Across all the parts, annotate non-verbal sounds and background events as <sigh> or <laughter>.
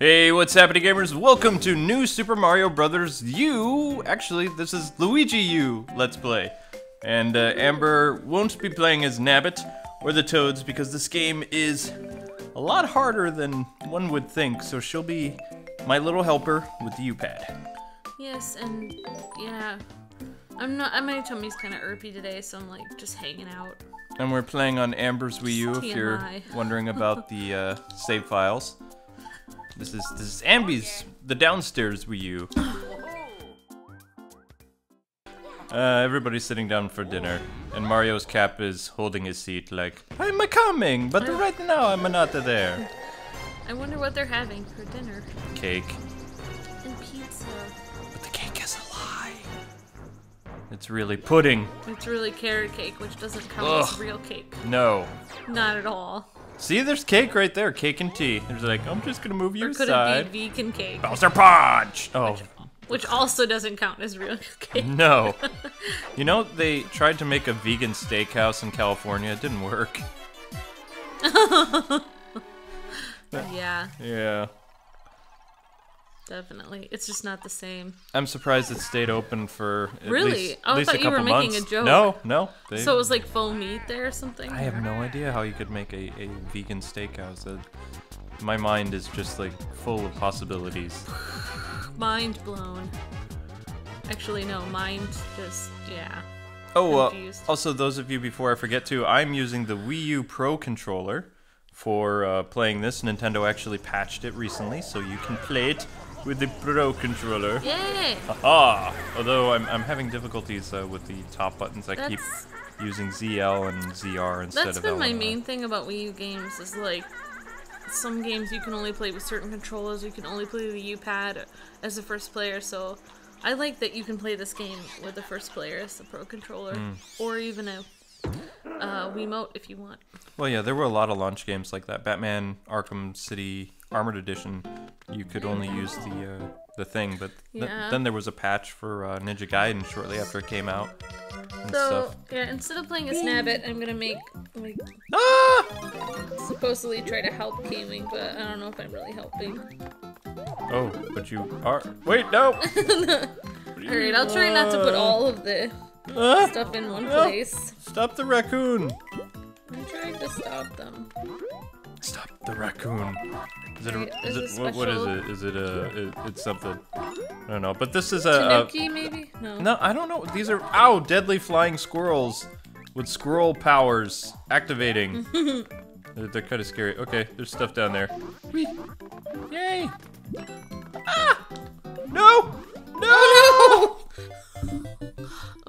Hey, what's happening, gamers? Welcome to New Super Mario Brothers U. Actually, this is Luigi U. Let's play. And uh, Amber won't be playing as Nabbit or the Toads because this game is a lot harder than one would think. So she'll be my little helper with the U-pad. Yes, and yeah, I'm not. My tummy's kind of irpy today, so I'm like just hanging out. And we're playing on Amber's Wii U. If you're wondering about the uh, save files, this is this is Ambi's the downstairs Wii U. Uh, everybody's sitting down for dinner, and Mario's cap is holding his seat like, I'm a coming, but right now I'm not there. I wonder what they're having for dinner. Cake. And pizza. But the cake is a lie. It's really pudding. It's really carrot cake, which doesn't count as real cake. No. Not at all. See, there's cake right there. Cake and tea. There's like, I'm just gonna move you Or could aside. it be vegan cake, Bowser Punch! Oh, which also doesn't count as real <laughs> cake? no. <laughs> you know, they tried to make a vegan steakhouse in California. It didn't work. <laughs> yeah, Yeah. Definitely. It's just not the same. I'm surprised it stayed open for at Really? least, Oh, I thought you were couple making a joke. No, no. They, So it was like faux meat there or something? I have no idea how you could make a, a vegan steakhouse. Uh, my mind is just like full of possibilities. <sighs> Mind blown. Actually, no, mind just, yeah. Oh, uh, also those of you before I forget to, I'm using the Wii U Pro controller for uh, playing this. Nintendo actually patched it recently, so you can play it with the Pro controller. Yay! Ah, although I'm, I'm having difficulties uh, with the top buttons. I keep using ZL and ZR instead That's of been L my main thing about Wii U games is like some games you can only play with certain controllers. You can only play the U-pad as the first player. So I like that you can play this game with the first player as the pro controller, Hmm. or even a uh, Wiimote if you want. Well, yeah, there were a lot of launch games like that. Batman Arkham City Armored Edition, you could only use the uh, the thing, but th- Yeah. then there was a patch for uh, Ninja Gaiden shortly after it came out So stuff. yeah, instead of playing as Nabbit, I'm gonna make like Ah! supposedly try to help K-Wing, but I don't know if I'm really helping. Oh, but you are. Wait, no. <laughs> All right, I'll try not to put all of the Ah! stuff in one No. place. Stop the raccoon. I'm trying to stop them. Stop the raccoon. Is it? A, is is it? What, what is it? Is it a? It, it's something. I don't know. But this is a. Tanuki, maybe? No. no, I don't know. These are ow deadly flying squirrels with squirrel powers activating. <laughs> they're kind of scary. Okay, there's stuff down there. Whee! Yay! Ah! No! No!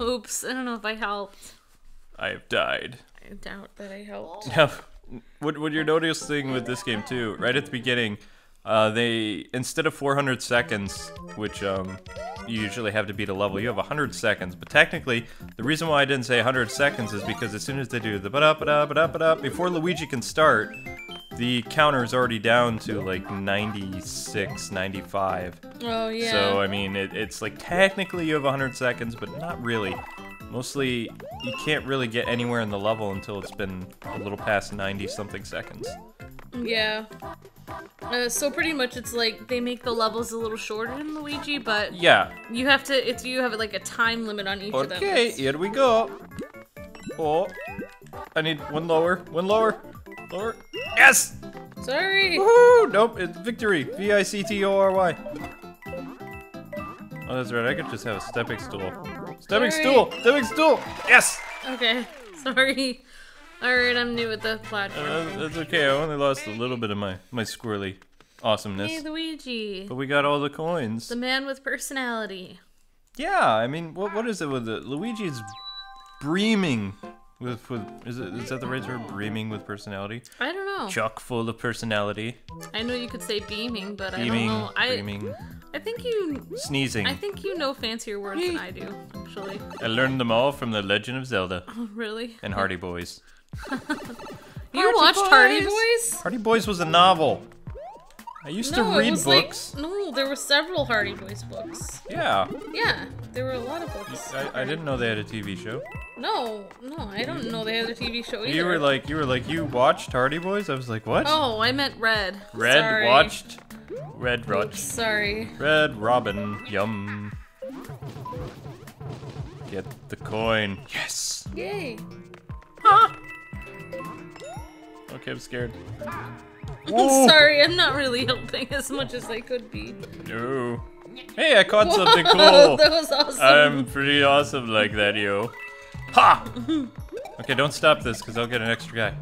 <laughs> Oops, I don't know if I helped. I have died. I doubt that I helped. What what you're noticing with this game too, right at the beginning, uh, they instead of 400 seconds, which um, you usually have to beat a level, you have 100 seconds. But technically, the reason why I didn't say 100 seconds is because as soon as they do the ba da ba da ba da ba da, before Luigi can start, the counter is already down to like 96, 95. Oh, yeah. So I mean, it, it's like technically you have 100 seconds, but not really. Mostly, you can't really get anywhere in the level until it's been a little past 90 something seconds. yeah. Uh, so pretty much it's like they make the levels a little shorter in Luigi, but Yeah. you have to, it's you have like a time limit on each of them. Okay, here we go. Oh, I need one lower, one lower, lower. Yes! Sorry! Woohoo! Nope, it's victory. V I C T O R Y. Oh, that's right. I could just have a stepping stool. Stepping Sorry. stool. Stepping stool. Yes. Okay, <laughs> sorry. Alright, I'm new at the platform. Uh, that's okay. I only lost a little bit of my my squirrely awesomeness. hey, Luigi. But we got all the coins. The man with personality. Yeah, I mean, what what is it with the Luigi's breaming with with is it is that the right term? Breaming with personality, I don't know. chock full of personality, I know you could say beaming, but beaming, I don't know. I breaming, I think you sneezing. I think you know fancier words than I do, actually. I learned them all from the Legend of Zelda <laughs> Oh, really? and Hardy Boys. <laughs> You watched Hardy Boys? Hardy Boys was a novel. I used No, to it read was books. like no, there were several Hardy Boys books. Yeah, Yeah, there were a lot of books. I, I didn't know they had a TV show. No, no, I don't know they had a TV show either. You were like, you were like, you watched Hardy Boys? I was like, what? Oh, I meant Red. Red Sorry. watched Red Rod. Oops, sorry. Red Robin. Yum. Get the coin. Yes. Yay. Ah! Okay, I'm scared. <laughs> I'm sorry, I'm not really helping as much as I could be. No. Hey, I caught something cool. <laughs> that was awesome. I'm pretty awesome like that, yo. Ha! Okay, don't stop this, because I'll get an extra guy.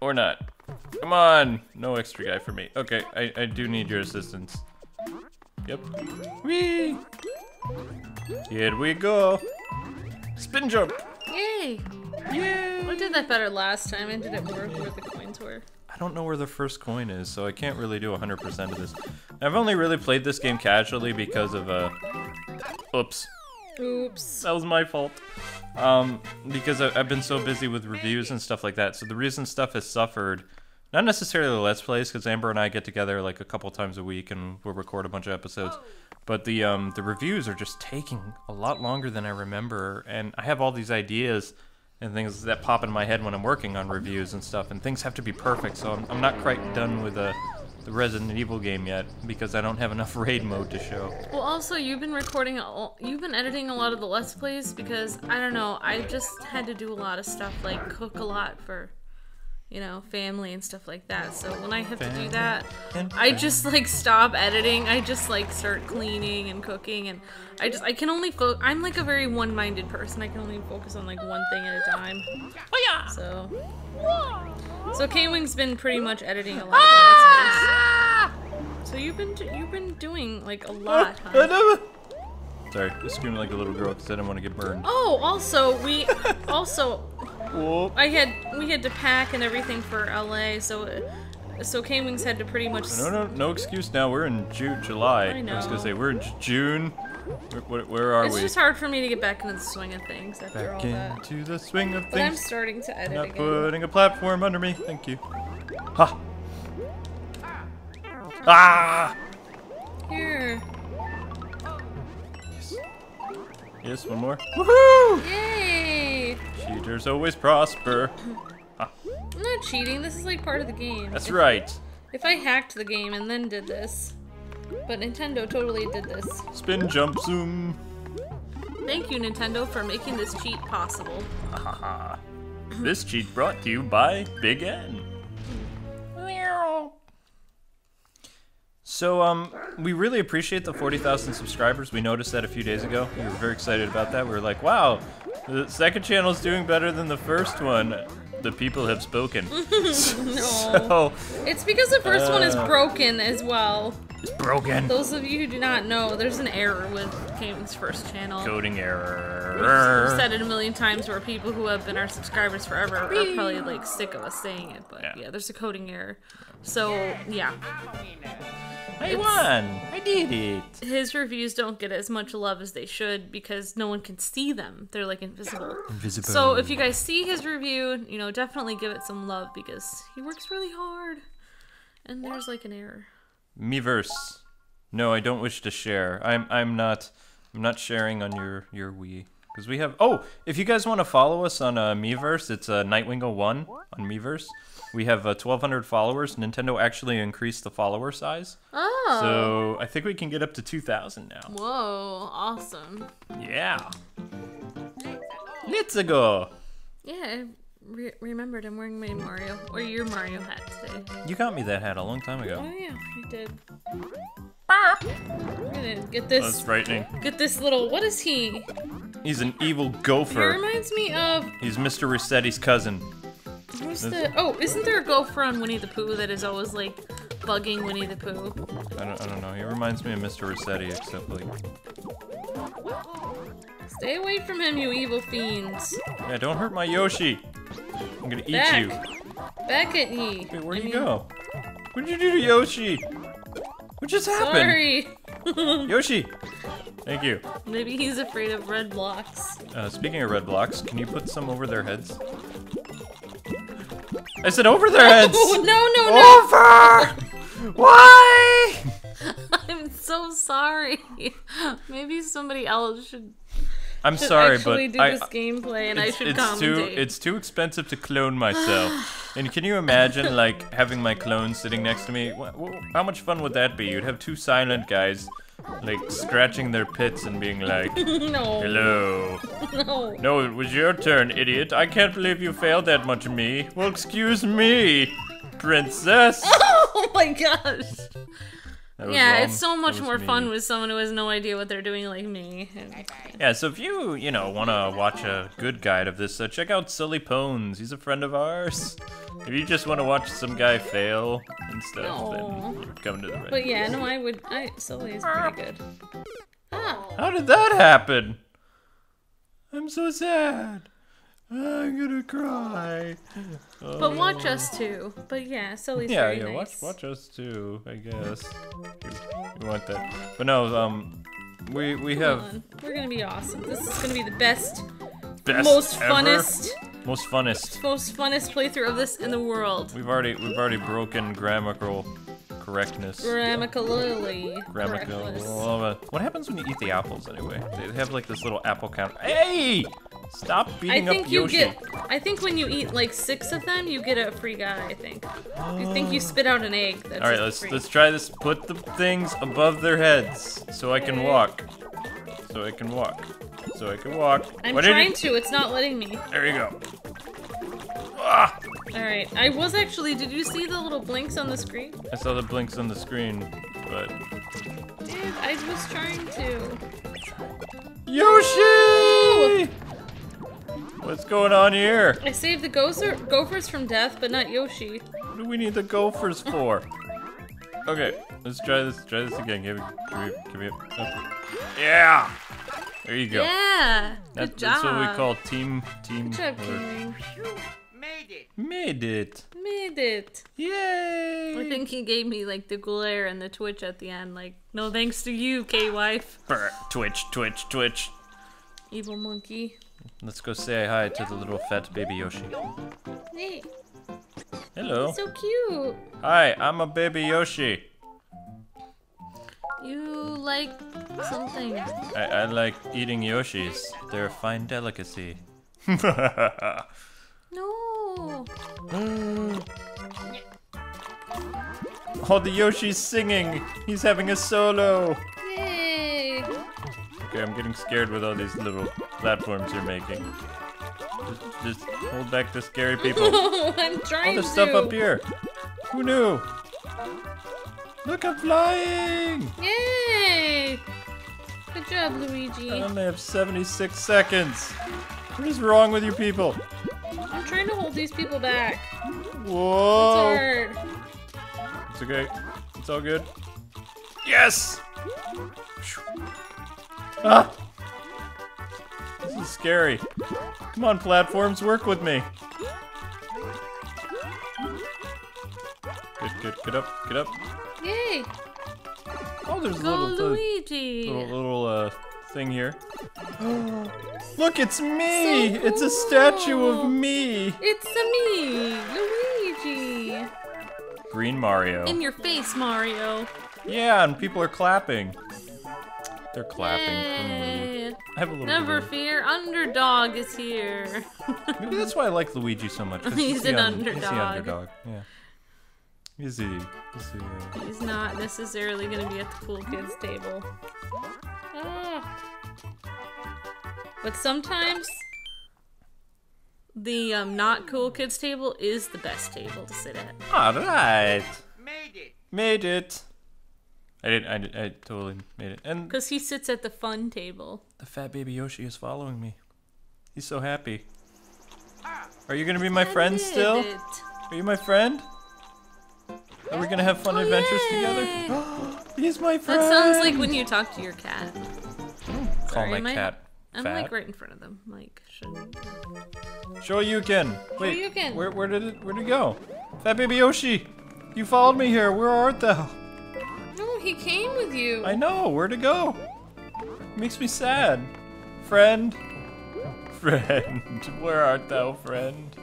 Or not. Come on! No extra guy for me. Okay, I, I do need your assistance. Yep. Whee! Here we go. Spin jump! Yay. Yay! I did that better last time. I did it more where the coins were. I don't know where the first coin is, so I can't really do 100% of this. I've only really played this game casually because of, uh... Oops. Oops. That was my fault. Um, because I, I've been so busy with reviews and stuff like that. So the reason stuff has suffered, not necessarily the Let's Plays, because Amber and I get together like a couple times a week and we'll record a bunch of episodes. But the um, the reviews are just taking a lot longer than I remember, and I have all these ideas and things that pop in my head when I'm working on reviews and stuff, and things have to be perfect. So I'm, I'm not quite done with the the Resident Evil game yet because I don't have enough <laughs> raid mode to show. Well, also, you've been recording, you've been editing a lot of the Let's Plays because, I don't know, I just had to do a lot of stuff, like cook a lot for, you know, family and stuff like that. So when I have to do that, I just, like, stop editing. I just, like, start cleaning and cooking, and I just, I can only focus, I'm, like, a very one-minded person. I can only focus on, like, one thing at a time. Oh yeah! So... So K-Wing's been pretty much editing a lot of the Let's Plays. So you've been, you've been doing, like, a lot, huh? Sorry, I screamed like a little girl because I didn't want to get burned. Oh, also we also Whoop. I had we had to pack and everything for LA, so so K Wings had to pretty much. No, no, no excuse now. We're in June, July. I was gonna say we're in June. Where, where, where are It's we? It's just hard for me to get back into the swing of things after Back all that. into the swing of But I'm starting to edit Not again. putting a platform under me. Thank you. Ha. Ah. Here, Yes. Yes, one more. Woohoo! yay! Cheaters always prosper. Ah. I'm not cheating. This is like part of the game. That's if, right. If I hacked the game and then did this, but Nintendo totally did this. Spin, jump, zoom. Thank you, Nintendo, for making this cheat possible. Ha ha ha. This cheat brought to you by Big N. So, um, we really appreciate the 40,000 subscribers. We noticed that a few days ago. We were very excited about that. We were like, wow, the second channel is doing better than the first one. The people have spoken. <laughs> <laughs> No. So, It's because the first one is Uh. broken as well. it's broken. Those of you who do not know, there's an error with K-Wing's first channel. Coding error. We've said it a million times where people who have been our subscribers forever are probably like sick of us saying it, but Yeah. yeah, there's a coding error. So yeah, I won. I did it. his reviews don't get as much love as they should because no one can see them. They're like invisible. Invisible. So if you guys see his review, you know, definitely give it some love because he works really hard. And there's like an error. Miiverse. No, I don't wish to share. I'm I'm not I'm not sharing on your your Wii because we have. Oh, if you guys want to follow us on uh, Miiverse, it's uh, Nightwingo1 on Miiverse. We have uh, 1,200 followers. Nintendo actually increased the follower size, Oh. so I think we can get up to 2,000 now. Whoa, awesome. Yeah. Let's go. Yeah, I re- remembered I'm wearing my Mario or your Mario hat today. You got me that hat a long time ago. Oh yeah, I did. I'm gonna get That's this frightening. get this little what is he? He's an evil gopher. He reminds me of He's Mr. Resetti's cousin. Who's the oh, isn't there a gopher on Winnie the Pooh that is always like bugging Winnie the Pooh? I don't, I don't know. He reminds me of Mr. Resetti, except like Stay away from him, you evil fiends. Yeah, don't hurt my Yoshi. I'm gonna eat Back. you. Back at ye. Wait, where'd I you mean, go? What did you do to Yoshi? What just happened? Sorry. <laughs> Yoshi! Thank you. Maybe he's afraid of red blocks. Uh, speaking of red blocks, can you put some over their heads? I said over their heads! Oh <laughs> no no no! Over! Why? <laughs> I'm so sorry. Maybe somebody else should I'm should sorry, actually but do I, this gameplay, and I it's, should it's commentate. too it's too expensive to clone myself. <sighs> and can you imagine like having my clone sitting next to me? Wh- wh- How much fun would that be? You'd have two silent guys like scratching their pits and being like, <laughs> no, "Hello." <laughs> no. No, it was your turn, idiot. I can't believe you failed that much, me. Well, excuse me, princess. <laughs> Oh my gosh. That Yeah, wrong. it's so much more me. fun with someone who has no idea what they're doing like me. Yeah, so if you, you know, want to watch a good guide of this, uh, check out SullyPwnz. He's a friend of ours. If you just want to watch some guy fail and stuff, No. then you're coming to the right But yeah, place. no, I would. I Sully is pretty good. Ah, How did that happen? I'm so sad. I'm gonna cry. but watch us too. But yeah, Sully's Yeah, very yeah, nice. watch watch us too, I guess. You want that. But no, um we we Come have on. We're gonna be awesome. This is gonna be the best, best most ever, funnest, most funnest. most funnest playthrough of this in the world. We've already we've already broken grammatical correctness. Grammatically. Grammatical. Uh, what happens when you eat the apples anyway? They have like this little apple count. Hey! Stop beating I think up you Yoshi. get. I think when you eat like six of them, you get a free guy. I think. You think you spit out an egg. That's All right, let's free. let's try this. Put the things above their heads so I can walk. So I can walk. So I can walk. I'm did trying to. It's not letting me. There you go. Ah! All right. I was actually. Did you see the little blinks on the screen? I saw the blinks on the screen, but Dude, I was trying to. Yoshi! What's going on here? I saved the gopher, gophers from death, but not Yoshi. What do we need the gophers for? Okay, let's try this. Try this again. Give me, give me, give me. A, yeah. There you go. Yeah. That- Good job. That's what we call team team. Good job. Made it. Made it! Made it. Yay! I think he gave me like the glare and the twitch at the end. Like, no thanks to you, K-Wing. <laughs> Brr, Twitch, Twitch, Twitch. Evil monkey. Let's go say hi to the little fat baby Yoshi. Hey, Hello. so cute. Hi, I'm a baby Yoshi. You like something. I, I like eating Yoshis. They're a fine delicacy. <laughs> No. <gasps> oh, the Yoshi's singing. He's having a solo. Yay. Okay, I'm getting scared with all these little platforms you're making. Just, just hold back the scary people. <laughs> I'm trying All the to. stuff up here. Who knew? Look, I'm flying! Yay. Good job, Luigi. I only have 76 seconds. What is wrong with you people? I'm trying to hold these people back. Whoa. It's hard. It's okay. It's all good. Yes! Ah! This is scary. Come on, platforms, work with me. Good, good, get up, get up. Yay. Oh, there's a Go, little, little, Luigi. little, little uh, thing here. <gasps> Look, it's me! So It's a statue of me! It's a me, Luigi. Green Mario. In your face, Mario. Yeah, and people are clapping. They're clapping for me. Yay. I have a little Never bit of- fear, underdog is here. Maybe that's why I like Luigi so much. <laughs> He's the an un- He's the underdog. underdog. Yeah. Is he? Is he? Uh... He's not necessarily gonna be at the cool kids table. Ah. But sometimes the um, not cool kids table is the best table to sit at. All right. Made it. Made it. I did. I did. I totally made it. And Because he sits at the fun table. the fat baby Yoshi is following me. He's so happy. Are you gonna be my friend Did still? it. Are you my friend? Are we gonna have fun Oh, adventures yay. together? <gasps> He's my friend. That sounds like when you talk to your cat. Call Sorry, my I- cat I'm fat. like right in front of them. Like, shouldn't. Shoryuken. Wait, Shoryuken. where where did it where did it go? Fat baby Yoshi, you followed me here. Where art thou? No, he came with you. I know where to go. It Makes me sad. Friend, friend, <laughs> where art thou, friend?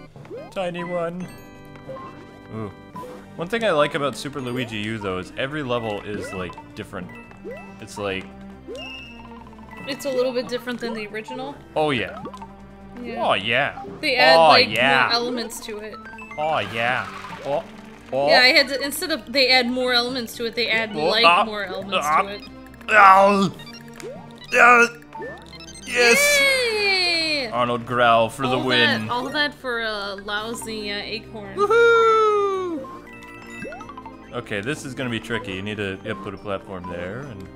Tiny one. Ooh. One thing I like about Super Luigi U though is every level is like different. It's like It's a little bit different than the original. Oh yeah. Yeah. Oh yeah. They add oh, like yeah. more elements to it. Oh yeah. Oh. Oh. Yeah, I had to instead of they add more elements to it, they add Oh, like ah, more elements ah. to it. Ow. Uh, yes. Yay! Arnold Growl for the win. That, all that for a lousy uh, acorn. Woohoo! Okay, this is gonna be tricky. You need to yeah, put a platform there and.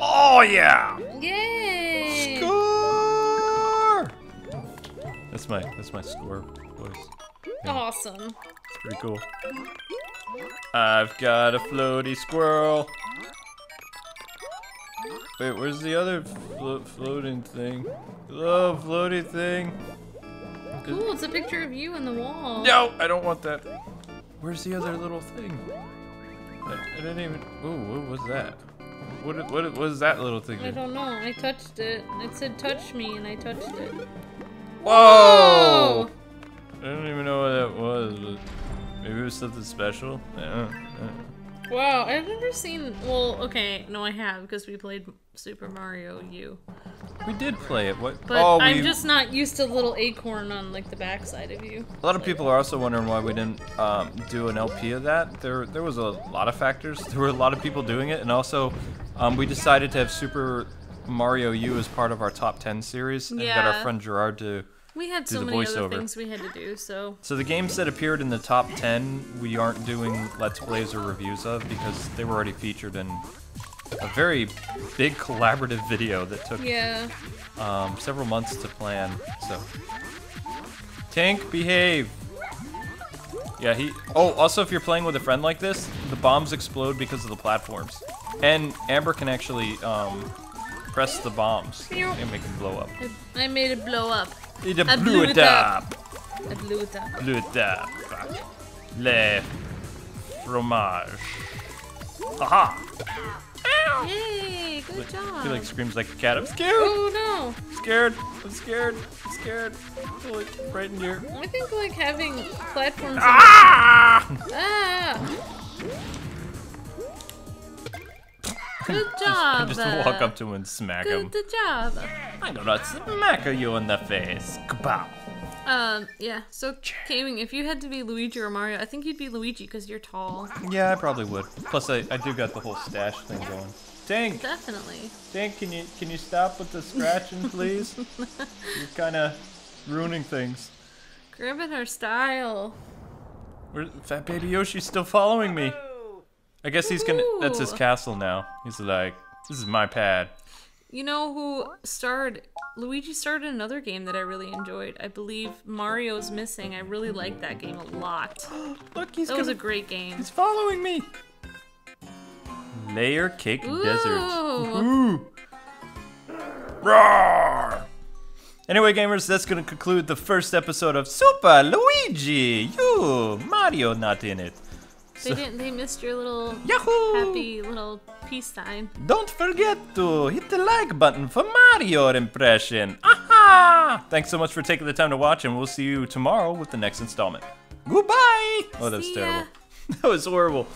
Oh yeah! Yay! Score! That's my that's my score voice. Awesome. It's pretty cool. I've got a floaty squirrel. Wait, where's the other flo floating thing? Oh, floaty thing. Cool, it's a picture of you on the wall. No, I don't want that. Where's the other little thing? I, I didn't even. Ooh, what was that? What what was that little thing? I don't know. I touched it. It said touch me and I touched it. Whoa! I don't even know what that was, but maybe it was something special. Uh. Wow, I've never seen. Well, okay, no, I have because we played Super Mario U. We did play it. What? But oh, I'm we, just not used to the little acorn on like the backside of you. A lot of people are also wondering why we didn't um, do an LP of that. There, there was a lot of factors. <laughs> There were a lot of people doing it, and also um, we decided to have Super Mario U as part of our top 10 series, and got our friend Gerard to. We had so many other things we had to do, so So the games that appeared in the top 10, we aren't doing Let's Plays or reviews of because they were already featured in a very big collaborative video that took yeah. um, several months to plan. So, Tank, behave. Yeah, he. Oh, also, if you're playing with a friend like this, the bombs explode because of the platforms, and Amber can actually um, press the bombs and make them blow up. I, I made it blow up. It I blew blew it it up. I blew it up. Blew it up. Le fromage. Haha. Yay! Good He job. like screams like a cat. I'm scared. oh Scared. I'm scared. I'm scared. Oh, it's right in here. I think like having platforms. Ah! Ah! Good <laughs> job. just uh, walk up to him and smack him. Good, good job. I'm gonna smack you in the face. Kapow. Um, yeah. So, K-Wing, if you had to be Luigi or Mario, I think you'd be Luigi because you're tall. Yeah, I probably would. Plus, I, I do got the whole stash thing going. Tank, Definitely. Tank, can you can you stop with the scratching, please? <laughs> You're kind of ruining things. Grabbing her style. Where, Fat Baby Yoshi's still following me. I guess he's gonna. That's his castle now. He's like, this is my pad. You know who starred? Luigi starred in another game that I really enjoyed. I believe Mario's Missing. I really liked that game a lot. <gasps> Look, he's That was a great game. He's following me. Layer Cake Desert. Ooh. Ooh. Roar! Anyway, gamers, that's gonna conclude the first episode of Super Luigi. You, Mario, not in it. They didn't. They missed your little Yahoo! happy little peace sign. Don't forget to hit the like button for Mario impression. Aha! Thanks so much for taking the time to watch, and we'll see you tomorrow with the next installment. Goodbye! Oh, that was terrible. <laughs> that was horrible.